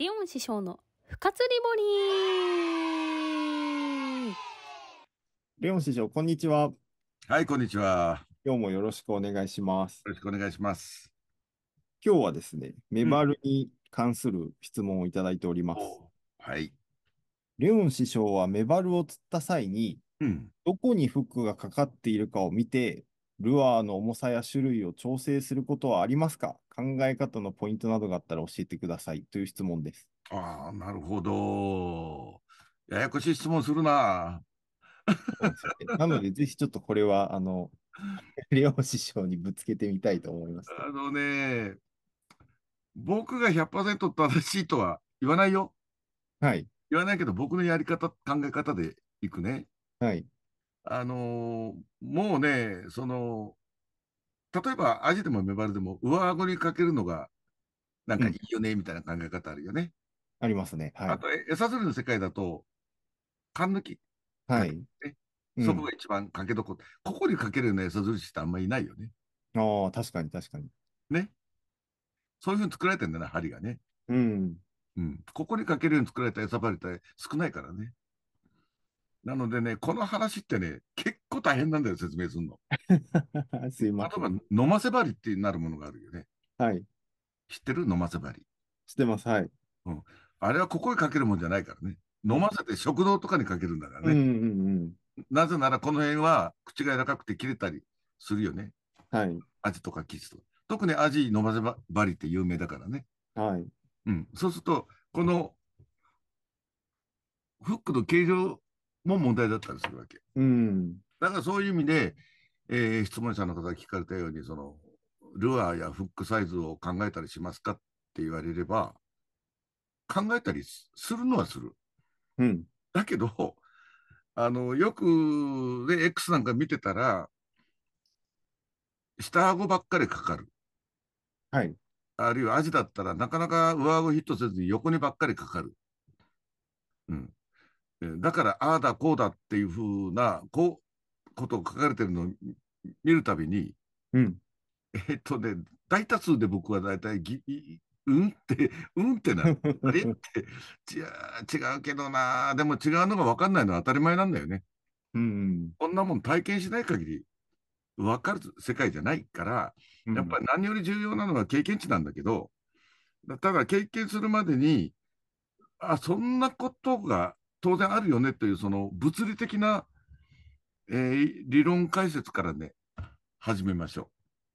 リオン師匠の深釣り堀レオン師匠、こんにちは。はい、こんにちは。今日もよろしくお願いします。よろしくお願いします。今日はですね、メバルに関する質問をいただいております。はい。レオン師匠はメバルを釣った際に、うん。どこにフックがかかっているかを見て、ルアーの重さや種類を調整することはありますか？考え方のポイントなどがあったら教えてくださいという質問です。ああ、なるほど。ややこしい質問するな。なので、ぜひちょっとこれは、あの、レオン師匠にぶつけてみたいと思います。あのね、僕が100%正しいとは言わないよ。はい。言わないけど、僕のやり方、考え方でいくね。はい。あのーもうね、その、例えばアジでもメバルでも上顎にかけるのが、なんかいいよね、みたいな考え方あるよね。ありますね。はい。あと、え餌釣りの世界だと、缶抜き。はい。そこが一番かけどこ、ここにかけるような餌釣り師ってあんまりいないよね。ああ、確かに確かに。ね。そういうふうに作られてんだな、針がね。うん。うん。ここにかけるように作られた餌針って少ないからね。なのでね、この話ってね、結構大変なんだよ、説明するの。すい例ません。えば、飲ませ針ってなるものがあるよね。はい。知ってる？飲ませ針。してます。はい。あれはここにかけるもんじゃないからね。飲ませて食堂とかにかけるんだからね。うんうんうん。なぜならこの辺は口が柔らかくて切れたりするよね。はい。アジとかキスとか。特にアジ飲ませ針って有名だからね。はい。うん。そうすると、このフックの形状も問題だったりするわけ。うん。だからそういう意味で、えー質問者の方が聞かれたように、その、ルアーやフックサイズを考えたりしますかって言われれば、考えたりすするのはする。うん。だけど、あの、よく、ね、X なんか見てたら、下顎ばっかりかかる。はい。あるいはアジだったらなかなか上顎ヒットせずに横にばっかりかかる。うん。えーだから、ああだこうだっていうふうな、こう、ことが書かれてるのを見見るたびに、うん。えっとね、大多数で僕は大体ぎ、いうんって、うんってなる。あれって、違う、けどな、でも違うのが分かんないのは当たり前なんだよね。うん。こんなもん体験しない限り分かる世界じゃないから、うんやっぱり何より重要なのは経験値なんだけど、だただ経験するまでに、あ、そんなことが当然あるよねという、その物理的な、えー理論解説からね、始めましょ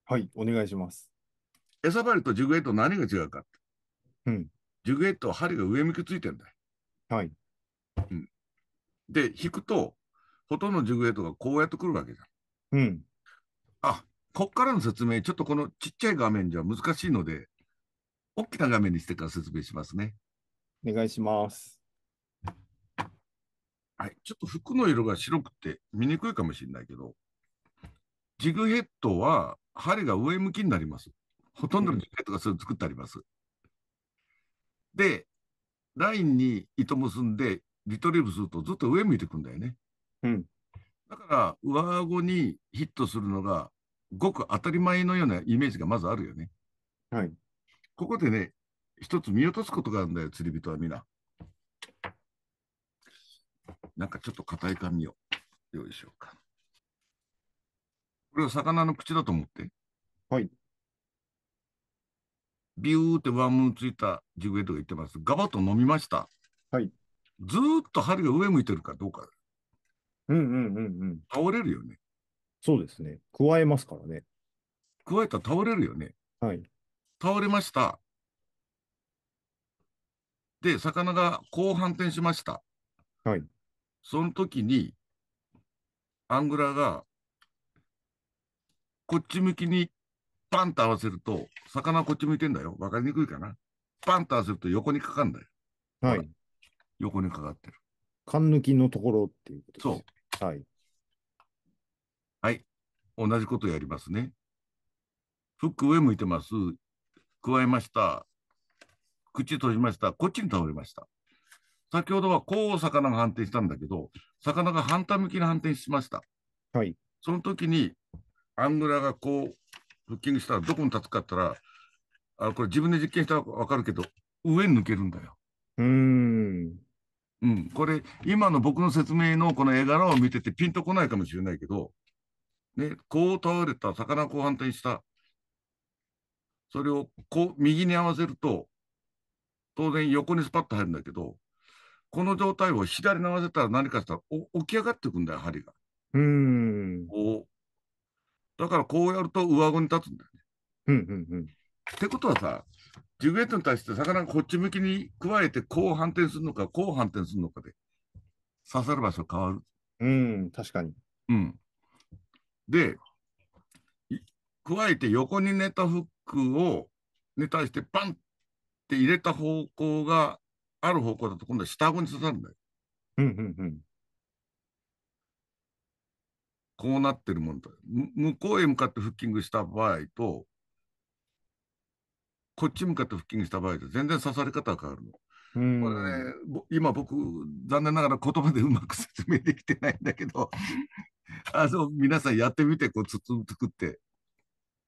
はい。お願いします。う。餌針とジグエイト何が違うか。うん。ジグエイトは針が上向きついてんだよ。はい。で、引くと、ほとんどのジグエイトがこうやってくるわけじゃん。うん。あ、こっからの説明、ちょっとこのちっちゃい画面じゃ難しいので、大きな画面にしてから説明しますね。お願いします。はい。ちょっと服の色が白くて見にくいかもしれないけど、ジグヘッドは針が上向きになります。ほとんどのジグヘッドがそれを作ってあります。で、ラインに糸結んでリトリーブするとずっと上向いてくんだよね。うん。だから、上顎にヒットするのがごく当たり前のようなイメージがまずあるよね。はい。ここでね、一つ見落とすことがあるんだよ、釣り人はみんな。なんかちょっと硬い紙を用意しようか。これは魚の口だと思って。はい。ビューってワンムーついたジグエットが言ってます。ガバッと飲みました。はい。ずーっと針が上向いてるかどうか。うんうんうんうん。倒れるよね。そうですね。加えますからね。加えたら倒れるよね。はい。倒れました。で、魚がこう反転しました。はい。その時に、アングラが、こっち向きにパンと合わせると、魚はこっち向いてんだよ。わかりにくいかな。パンと合わせると横にかかんだよ。はい。横にかかってる。缶抜きのところっていうことそう。です。はい。はい。同じことやりますね。フック上向いてます。加えました。口閉じました。こっちに倒れました。先ほどはこう魚が反転したんだけど、魚が反対向きに反転しました。はい。その時に、アングラがこう、フッキングしたらどこに立つかったら、あ、これ自分で実験したらわかるけど、上に抜けるんだよ。うーん。うん、これ、今の僕の説明のこの絵柄を見ててピンとこないかもしれないけど、ね、こう倒れた魚をこう反転した。それをこう右に合わせると、当然横にスパッと入るんだけど、この状態を左に合わせたら何かしたらお起き上がっていくんだよ、針が。うーん。こう。だからこうやると上顎に立つんだよね。うんうんうん。ってことはさ、ジグヘッドに対して魚がこっち向きに加えてこう反転するのか、こう反転するのかで、刺さる場所変わる。うん、確かに。うん。で、い加えて横に寝たフックを、に対してパンって入れた方向がある方向だと今度は下顎に刺さるんだよ。うんうんうん。こうなってるもんだ向こうへ向かってフッキングした場合と、こっち向かってフッキングした場合と全然刺され方が変わるの。うんこれね、ぼ今僕、残念ながら言葉でうまく説明できてないんだけど、あの皆さんやってみて、こう、筒作って、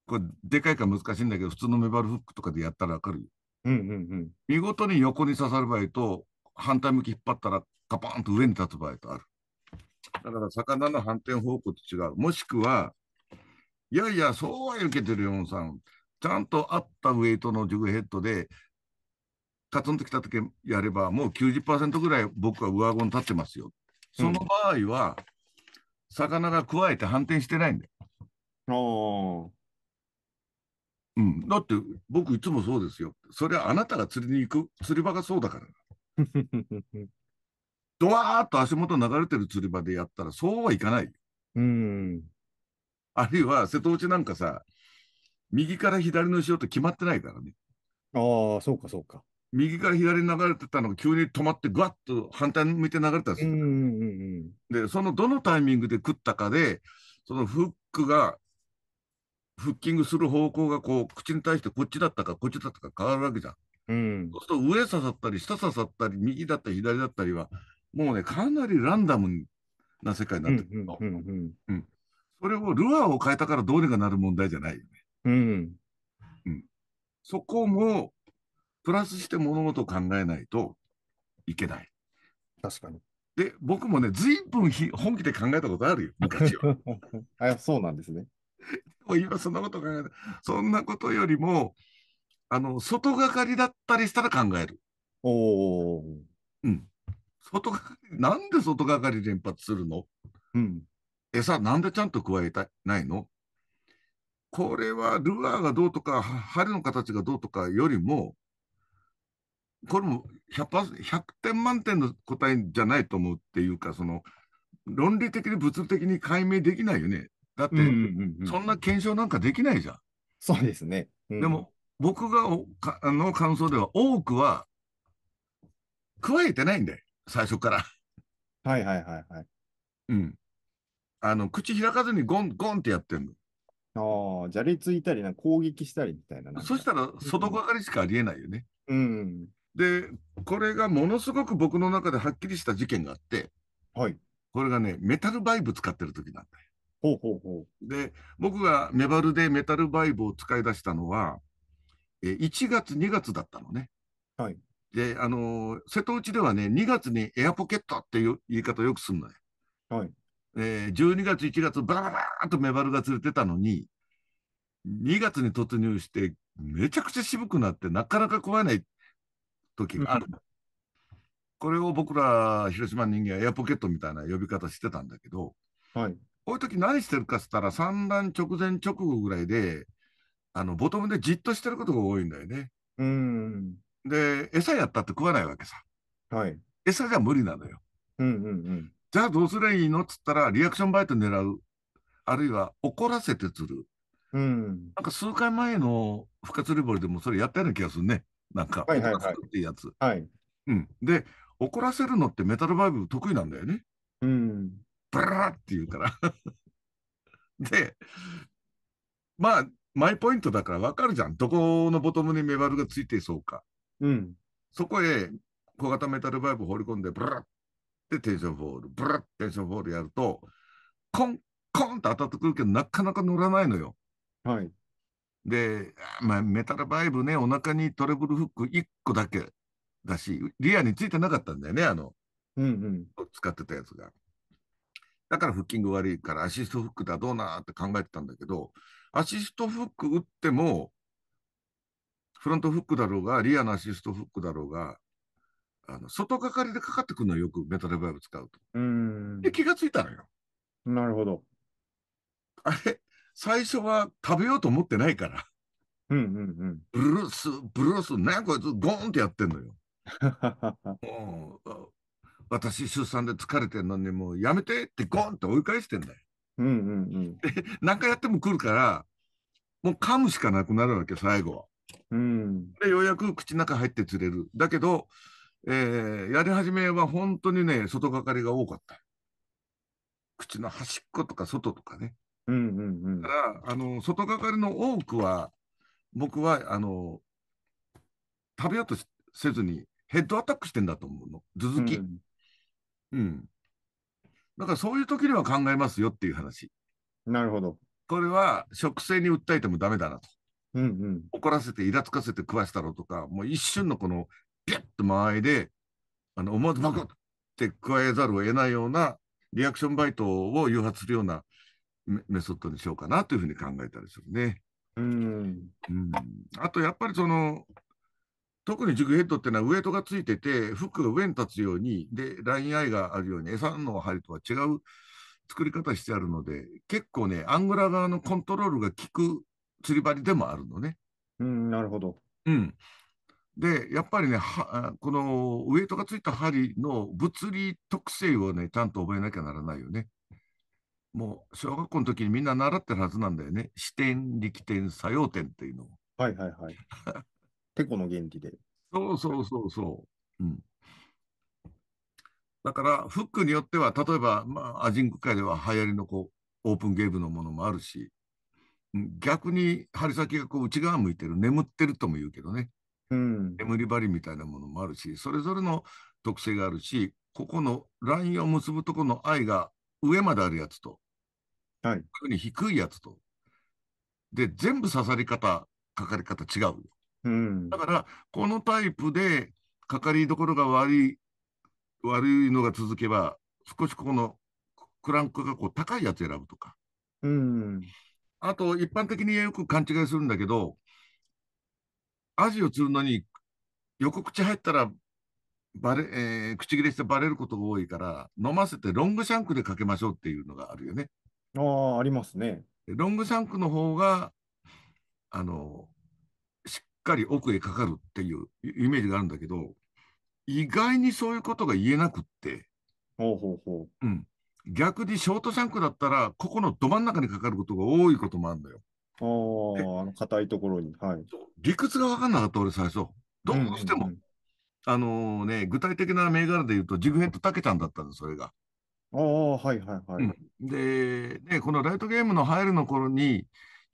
これ、でかいから難しいんだけど、普通のメバルフックとかでやったらわかるよ。うんうんうん。見事に横に刺さる場合と、反対向き引っ張ったら、カパーンと上に立つ場合とある。だから、魚の反転方向と違う。もしくは、いやいや、そうは受けてるよ、さん。ちゃんと合ったウェイトのジグヘッドで、カツンときたときやれば、もう90%ぐらい僕は上顎に立ってますよ。その場合は、魚が加えて反転してないんだよ。うん。だって、僕いつもそうですよ。それはあなたが釣りに行く？釣り場がそうだから。ドワーッと足元流れてる釣り場でやったら、そうはいかない。うん。あるいは、瀬戸内なんかさ、右から左の潮って決まってないからね。ああ、そうかそうか。右から左に流れてたのが急に止まって、ぐわっと反対向いて流れたんうんうんで、そのどのタイミングで食ったかで、そのフックが、フッキングする方向がこう、口に対してこっちだったか、こっちだったか変わるわけじゃん。うん。うん。そうすると上刺さったり、下刺さったり、右だったり、左だったりは、もうね、かなりランダムな世界にうんなってくるの。うんうんそれをルアーを変えたからどうにかなる問題じゃないよね。うん。そこも、プラスして物事を考えないといけない。確かに。で、僕もね、ずいぶんひ本気で考えたことあるよ、昔は。あ、そうなんですね。もう今そんなこと考えない。そんなことよりも、あの、外がかりだったりしたら考える。おお。うん。外がかり、なんで外がかり連発するの？うん。餌なんでちゃんと加えたないの？これはルアーがどうとか、は針の形がどうとかよりも、これも 100%, 100点満点の答えじゃないと思うっていうか、その、論理的に物理的に解明できないよね。だって。そんな検証なんかできないじゃん。そうですね。うんでも、、僕がおかあの感想では、多くは、加えてないんだよ、最初から。はいはいはいはい。うん。あの、口開かずにゴン、ゴンってやってんの。ああ、じゃれついたりな、攻撃したりみたいな。そしたら、外掛かりしかありえないよね。うん。で、これがものすごく僕の中ではっきりした事件があって、はい。これがね、メタルバイブ使ってる時なんだよ。ほうほうほで、僕がメバルでメタルバイブを使い出したのは、えー1月、2月だったのね。はい。で、あのー瀬戸内ではね、2月にエアポケットっていう言い方をよくするのよ。う。はい。えー12月、1月、バラバラとメバルが釣れてたのに、2月に突入して、めちゃくちゃ渋くなって、なかなか怖えない時がある。これを僕ら、広島の人間はエアポケットみたいな呼び方してたんだけど、はい。こういう時何してるかっつったら、産卵直前直後ぐらいで、あの、ボトムでじっとしてることが多いんだよね。うん。で、餌やったって食わないわけさ。はい。餌じゃ無理なのよ。うんうんうん。じゃあどうすりゃいいのっつったら、リアクションバイト狙う。あるいは怒らせて釣る。うん。なんか数回前の深釣り堀でもそれやったような気がするね。なんか、はいはいはい怒らせるってやつ。はい。うん。で、怒らせるのってメタルバイブ得意なんだよね。うん。ブララって言うから。で、まあ、マイポイントだから分かるじゃん。どこのボトムにメバルがついていそうか。うん。そこへ小型メタルバイブ放り込んで、ブラッってテンションフォール、フラッ、テンションフォールやると、コン、コンって当たってくるけど、なかなか乗らないのよ。はい。で、まあ、メタルバイブね、お腹にトレブルフック1個だけだし、リアについてなかったんだよね、あの、うんうん。使ってたやつが。だからフッキング悪いからアシストフックはどうなって考えてたんだけど、アシストフック打っても、フロントフックだろうが、リアのアシストフックだろうが、あの外掛かりでかかってくるのよ、よくメタルバイブ使うと。うん。で、気がついたのよ。なるほど。あれ、最初は食べようと思ってないから、うんうんブルース、ブルース、なんこいつゴーンってやってんのよ。うん。私、出産で疲れてんのに、もうやめてってゴーンって追い返してんだよ。うんうんうん。何回やっても来るから、もう噛むしかなくなるわけ、最後は。うん。で、ようやく口の中入って釣れる。だけど、えーやり始めは本当にね、外掛かりが多かった。口の端っことか外とかね。うんうんうんだか。ら、あの、外掛かりの多くは、僕は、あの、食べようとしせずにヘッドアタックしてんだと思うの。頭突き。うんうん。だからそういう時には考えますよっていう話。なるほど。これは食性に訴えてもダメだなと。うんうん。怒らせてイラつかせて食わしたろとか、もう一瞬のこのピュッと間合いで、あの思わずバクッって加えざるを得ないようなリアクションバイトを誘発するようなメメソッドにしようかなというふうに考えたりするね。うん。うん、あとやっぱりその、特にジグヘッドっていうのはウエイトがついてて、フックが上に立つように、で、ラインアイがあるように、餌の針とは違う作り方してあるので、結構ね、アングラ側のコントロールが効く釣り針でもあるのね。うん、なるほど。うん。で、やっぱりね、はあこのウエイトがついた針の物理特性をね、ちゃんと覚えなきゃならないよね。もう、小学校の時にみんな習ってるはずなんだよね。視点、力点、作用点っていうのを。はいはいはい。てこの原理で。そうそうそうそう。うん。だから、フックによっては、例えば、まあ、アジンク界では流行りのこう、オープンゲームのものもあるし、うん逆に針先がこう内側向いてる、眠ってるとも言うけどね。うん。眠り針みたいなものもあるし、それぞれの特性があるし、ここのラインを結ぶところの愛が上まであるやつと、はい。特に低いやつと、で、全部刺さり方、かかり方違うよ。うんだ。から、このタイプでかかりどころが悪い、悪いのが続けば、少しここのクランクがこう高いやつ選ぶとか。うん。あと、一般的によく勘違いするんだけど、アジを釣るのに横口入ったらバレ、えー口切れしてバレることが多いから、飲ませてロングシャンクでかけましょうっていうのがあるよね。ああ、ありますね。でロングシャンクの方が、あの、かり奥へかかるっていうイメージがあるんだけど、意外にそういうことが言えなくって、ほうほうほうん。逆にショートシャンクだったら、ここのど真ん中にかかることが多いこともあるんだよ。う。ああ、あの、硬いところに。はい。理屈が分かんなかった、俺最初。どうしても。んんあのね、具体的な銘柄で言うと、ジグヘッドタケちゃんだったんです、それが。うん。ああ、はいはいはい。うんで、ね、このライトゲームの入るの頃に、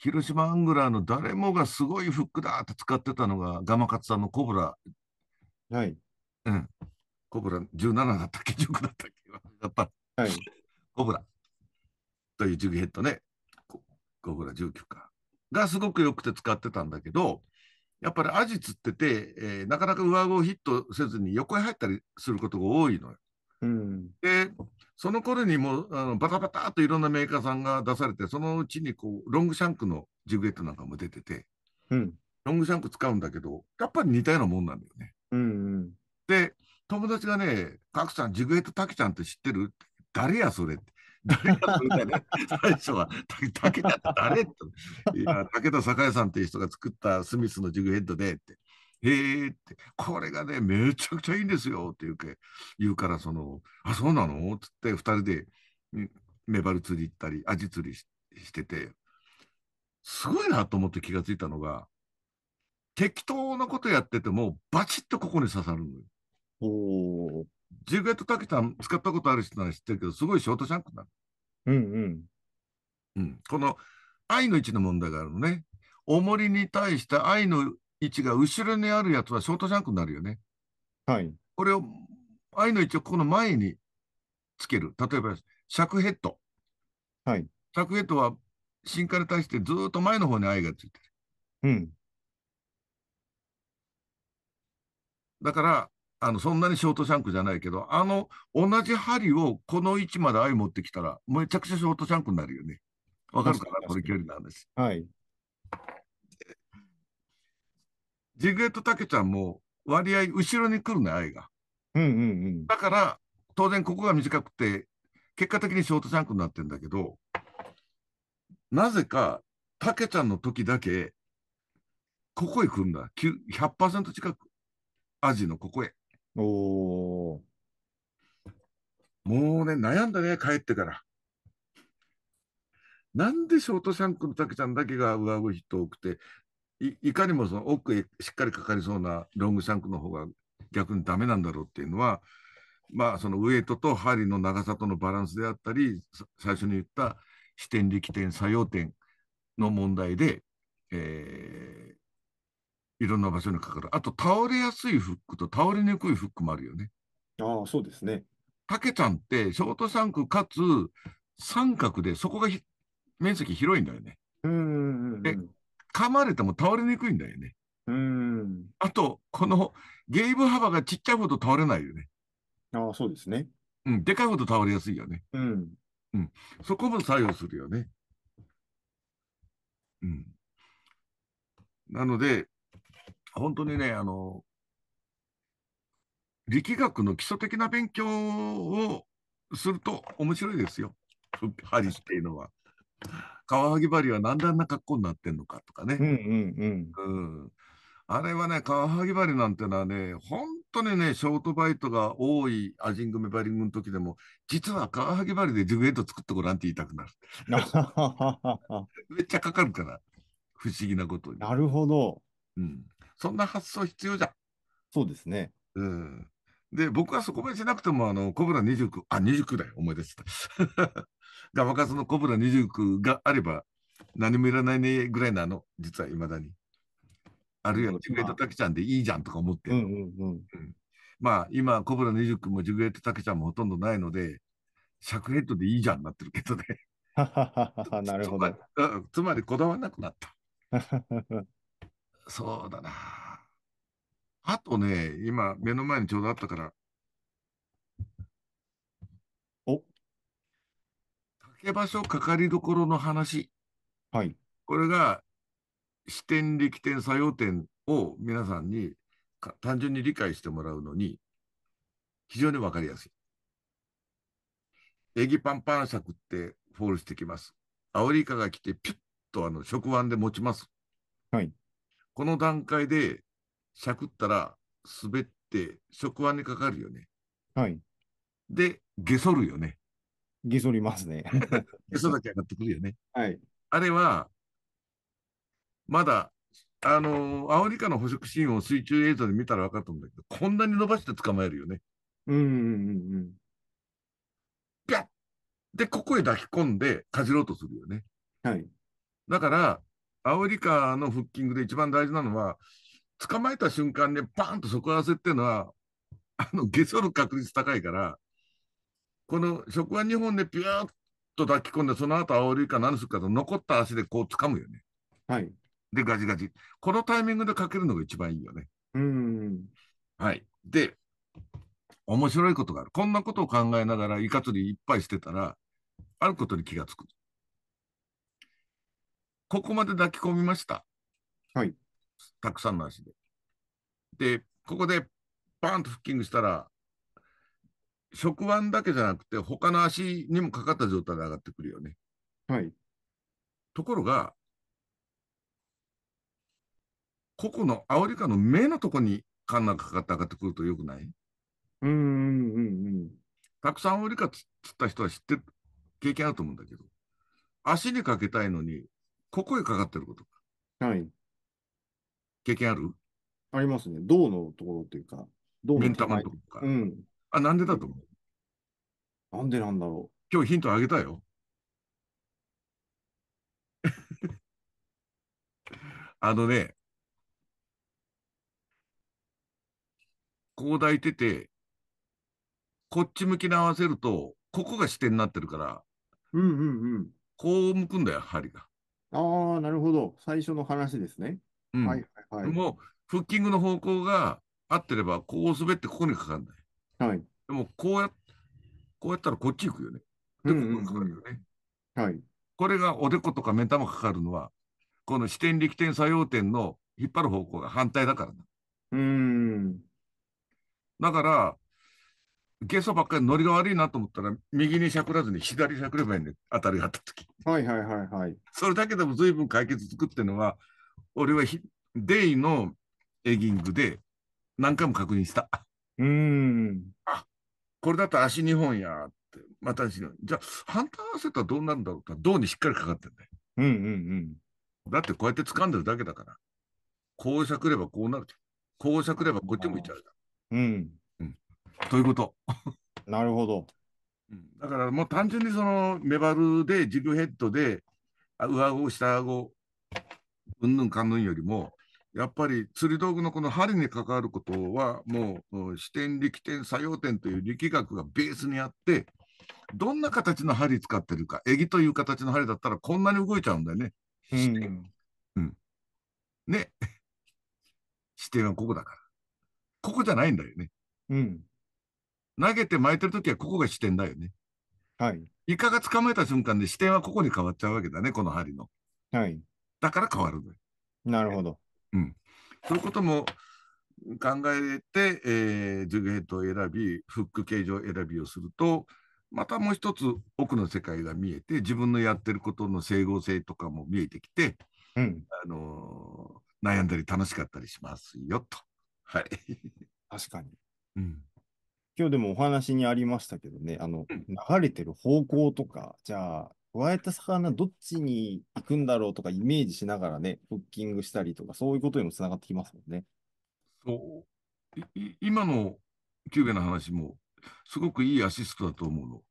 広島アングラーの誰もがすごいフックだって使ってたのが、ガマカツさんのコブラ、はい。うん、コブラ17だったっけ、19だったっけ、やっぱはい。コブラというジグヘッドね、ココブラ19か。がすごくよくて使ってたんだけど、やっぱりアジ釣ってて、えーなかなか上顎をヒットせずに横へ入ったりすることが多いのよ。うん。で、その頃にもうあのバタバタっといろんなメーカーさんが出されて、そのうちにこうロングシャンクのジグヘッドなんかも出てて、うん。ロングシャンク使うんだけど、やっぱり似たようなもんなんだよね。うんうん。で、友達がね、カクさん、ジグヘッドタケちゃんって知ってる誰やそれって。誰やそれだね？最初は、たタケちゃんって誰？って。いや、武田栄さんっていう人が作ったスミスのジグヘッドでって。へえって、これがね、めちゃくちゃいいんですよって言うけ言うから、その、あ、そうなの？つって、二人でうんメバル釣り行ったり、アジ釣りししてて、すごいなと思って気がついたのが、適当なことやってても、バチッとここに刺さるのよ。おー。ジグヘッドタケちゃん使ったことある人なら知ってるけど、すごいショートシャンクなの。うんうん。うん、この愛の位置の問題があるのね。重りに対して愛の位置が後ろにあるやつはショートシャンクになるよね。はい。これを、愛の位置をこの前につける。例えば、尺ヘッド。はい。尺ヘッドは進化に対してずーっと前の方に愛がついてる。うん。だから、あの、そんなにショートシャンクじゃないけど、あの、同じ針をこの位置まで相持ってきたら、めちゃくちゃショートシャンクになるよね。わかるかな？これ距離の話。はい。ジグエットタケちゃんも割合後ろに来るね、愛が。うんうんうん。だから、当然ここが短くて、結果的にショートシャンクになってるんだけど、なぜか、タケちゃんの時だけ、ここへ来るんだ。9 100%近く。アジのここへ。おー。もうね、悩んだね、帰ってから。なんでショートシャンクのタケちゃんだけが上上ヒット多くて、いいかにもその奥へしっかりかかりそうなロングシャンクの方が逆にダメなんだろうっていうのは、まあそのウエイトと針の長さとのバランスであったり、さ最初に言った視点力点作用点の問題で、えーいろんな場所にかかる。あと倒れやすいフックと倒れにくいフックもあるよね。ああ、そうですね。タケちゃんってショートシャンクかつ三角でそこがひ面積広いんだよね。うんうんうんえ噛まれても倒れにくいんだよね。うん。うん。あと、このゲーブ幅がちっちゃいほど倒れないよね。ああ、そうですね。うん、でかいほど倒れやすいよね。うん。そこも作用するよね。うん。なので、本当にね、あの、力学の基礎的な勉強をすると面白いですよ。針っていうのは。カワハギ針はなんであんな格好になってんのかとかねうん。うんうん。あれはね、カワハギ針なんてのはね、本当にね、ショートバイトが多いアジングメバリングの時でも、実はカワハギ針でジグヘッド作ってごらんって言いたくなる。めっちゃかかるから、不思議なことに。なるほど。うん。そんな発想必要じゃん。そうですね。うん。で、僕はそこまでしなくても、あの、コブラ29、あ、29だよ、思い出した。ガマカスのコブラ29があれば、何もいらないねぐらいなの、実は未だに。あるいは、ジグエットタケちゃんでいいじゃんとか思ってる。うんうんうん。まあ、今、コブラ29もジグエットタケちゃんもほとんどないので、尺ヘッドでいいじゃんになってるけどね。なるほど。つまりうんつまりこだわらなくなった。そうだな。あとね、今、目の前にちょうどあったから。お竹場所かかりどころの話。はい。これが、視点、力点、作用点を皆さんにか単純に理解してもらうのに、非常にわかりやすい。エギパンパンしゃくってフォールしてきます。アオリイカが来て、ピュッとあの触腕で持ちます。はい。この段階で、しゃくったら、滑って、触腕にかかるよね。はい。で、げそるよね。げそりますね。げそだけ上がってくるよね。はい。あれは、まだ、あのーアオリイカの捕食シーンを水中映像で見たら分かると思うんだけど、こんなに伸ばして捕まえるよね。うんうんうんうん。ピャッで、ここへ抱き込んで、かじろうとするよね。はい。だから、アオリイカのフッキングで一番大事なのは、捕まえた瞬間にパーンと底合わせっていうのは、あの、げそる確率高いから、この触腕2本でピューッと抱き込んで、その後アオリイカ何するかと、残った足でこう掴むよね。はい。で、ガジガジ。このタイミングでかけるのが一番いいよね。うんうん。はい。で、面白いことがある。こんなことを考えながら、イカ釣りいっぱいしてたら、あることに気がつく。ここまで抱き込みました。はい。たくさんの足で。で、ここでバーンとフッキングしたら、触腕だけじゃなくて、他の足にもかかった状態で上がってくるよね。はい。ところが、ここのアオリイカの目のとこにカンナがかかって上がってくるとよくない？うんうんうんうん。たくさんアオリイカ釣った人は知ってる、経験あると思うんだけど、足にかけたいのに、ここへかかってること。はい。経験ある？ありますね。銅のところっていうか、銅ののとこか。うん。あ、なんでだと思う？なんでなんだろ今日ヒントあげたよ。あのね、こう抱いてて、こっち向きに合わせると、ここが支点になってるから、う。うんうんうん。こう向くんだよ、針が。ああ、なるほど。最初の話ですね。うんはいはいはい。もう、フッキングの方向が合ってれば、こう滑ってここにかかるんだよ。はい。でも、こうや、こうやったらこっち行くよね。で、ここにかかるよね。はい。これがおでことか目玉かかるのは、この支点力点作用点の引っ張る方向が反対だからだ。うーん。だから、ゲソばっかりノリが悪いなと思ったら、右にしゃくらずに左にしゃくればいいんで、当たりがあったとき。はいはいはいはい。それだけでも随分解決つくっていうのは、俺はひデイのエギングで何回も確認した。うーん。これだと足2本やって、またじゃあ、反対合わせたらどうなるんだろうって、胴にしっかりかかってんだよ。うんうんだってこうやって掴んでるだけだから。こうしゃくればこうなるじゃん。こうしゃくればこっち向いちゃうじうん。うん。ゃん。ということ。なるほど。うんだからもう単純にそのメバルでジグヘッドであ上顎下顎うんぬんかんぬんよりもやっぱり釣り道具のこの針に関わることはもううん視点力点作用点という力学がベースにあってどんな形の針使ってるかエギという形の針だったらこんなに動いちゃうんだよね。う視点ん。ね。視点はここだから。ここじゃないんだよね。うん。投げて巻いてるときはここが視点だよね。はい。イカが捕まえた瞬間で視点はここに変わっちゃうわけだね、この針の。はい。だから変わる。なるほど。そういうことも考えて、えージュグヘッドを選び、フック形状選びをすると、またもう一つ奥の世界が見えて、自分のやってることの整合性とかも見えてきて、うん。あのー悩んだり楽しかったりしますよと。はい。確かに。うん今日でもお話にありましたけどね、あの、うん流れてる方向とか、じゃあ、加えた魚どっちに行くんだろうとかイメージしながらね、フッキングしたりとか、そういうことにもつながってきますもんね。そういい今のキューベの話もすごくいいアシストだと思うの。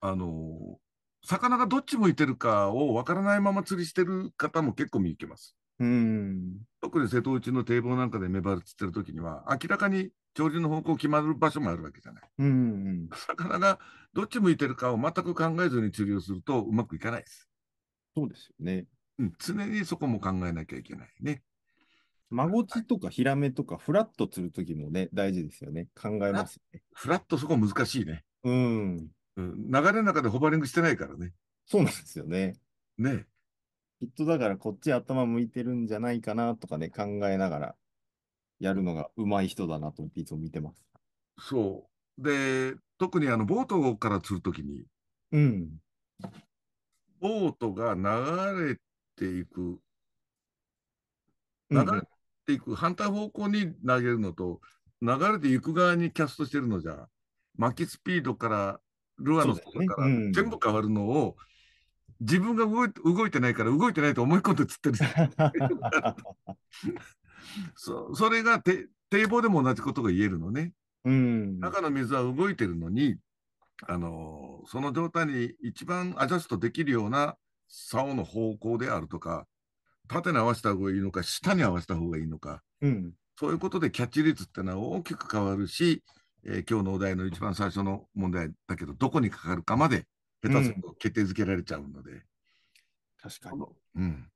あの魚がどっち向いてるかをわからないまま釣りしてる方も結構見受けます。うーん。特に瀬戸内の堤防なんかでメバル釣ってる時には明らかに潮流の方向決まる場所もあるわけじゃない。うんうん。魚がどっち向いてるかを全く考えずに釣りをするとうまくいかないです。そうですよね。うん、常にそこも考えなきゃいけないね。マゴチとかヒラメとかフラット釣るときもね、大事ですよね。考えますよね。フラットそこ難しいね。うん。うん、流れの中でホバリングしてないからね。そうなんですよね。ね。きっとだからこっち頭向いてるんじゃないかなとかね、考えながらやるのが上手い人だなと思っていつも見てます。そう。で、特にあのボートから釣るときに、うん。ボートが流れていく、うん流れていく、反対方向に投げるのと、流れていく側にキャストしてるのじゃ、巻きスピードから、ルアーのそうだよね速度からうん全部変わるのを、自分が動いて動いてないから動いてないと思い込んで釣ってる。そそれがて堤防でも同じことが言えるのね。うん。中の水は動いてるのに、あのその状態に一番アジャストできるような竿の方向であるとか、縦に合わせた方がいいのか、下に合わせた方がいいのか、うん。そういうことでキャッチ率ってのは大きく変わるし、えー今日のお題の一番最初の問題だけど、どこにかかるかまで下手すると決定づけられちゃうので、確かに。うん、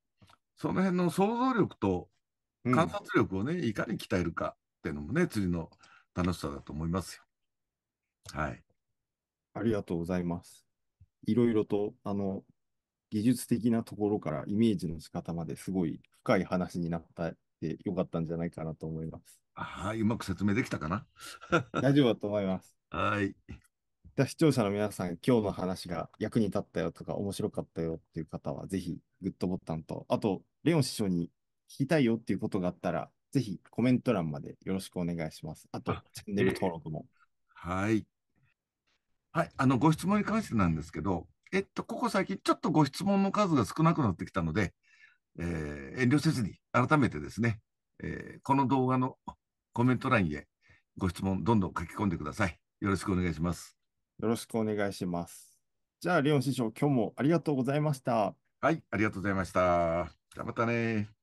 その辺の想像力とうん観察力をね、いかに鍛えるかっていうのもね、釣りの楽しさだと思いますよ。はい。ありがとうございます。いろいろと、あの、技術的なところからイメージの仕方まですごい深い話になったってよかったんじゃないかなと思います。はい、うまく説明できたかな？大丈夫だと思います。はい。じゃあ視聴者の皆さん、今日の話が役に立ったよとか面白かったよっていう方は、ぜひグッドボタンと、あと、レオン師匠に聞きたいよっていうことがあったら、ぜひコメント欄までよろしくお願いします。あとあ、チャンネル登録も。はい。はい。あの、ご質問に関してなんですけど、えっと、ここ最近ちょっとご質問の数が少なくなってきたので、えー遠慮せずに改めてですね、えーこの動画のコメント欄へご質問どんどん書き込んでください。よろしくお願いします。よろしくお願いします。じゃあ、レオン師匠、今日もありがとうございました。はい。ありがとうございました。じゃあまたね。